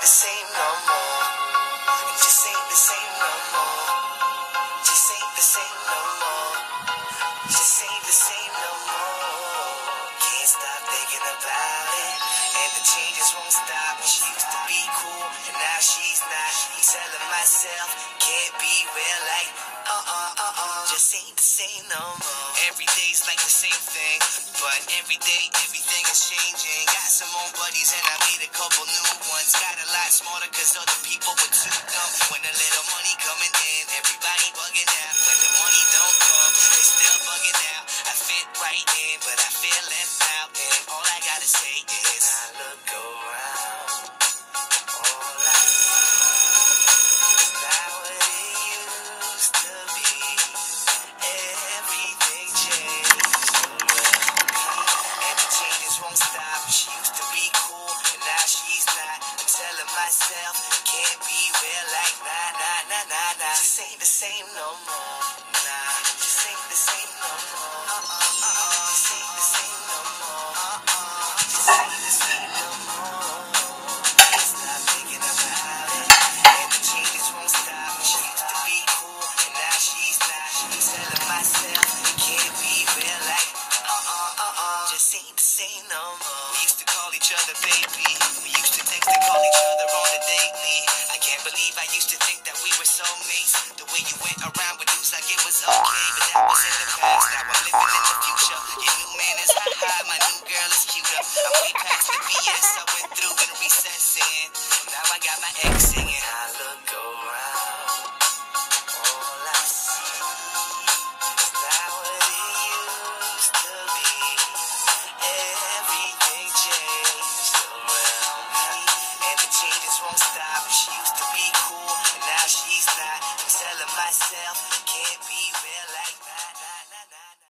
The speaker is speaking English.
the same no more. It just ain't the same no more. Just ain't the same no more. Just ain't the same no more. Can't stop thinking about it. And the changes won't stop. She used to be cool, and now she's not. I'm telling myself, can't be real like, uh-uh just ain't the same no more. Every day's like the same thing, but every day everything is changing. Got some old buddies and I made a couple new ones. Got a lot smarter cause other people were too dumb. Telling myself, can't be real like nah, nah, nah, nah, nah. Ain't the same no more. Nah, ain't the same no more. Uh-uh, uh-uh. Just ain't the same no more. Uh-uh. Just ain't Ain't the same no more. We used to call each other baby. We used to text and call each other on the daily. I can't believe I used to think that we were soulmates. The way you went around with news like it was okay, but that was in the past. Now I'm living in the future. Your new man is hot, hot. My new girl is cuter. I'm way past the BS I went through and recessing. I'm telling myself can't be real like that.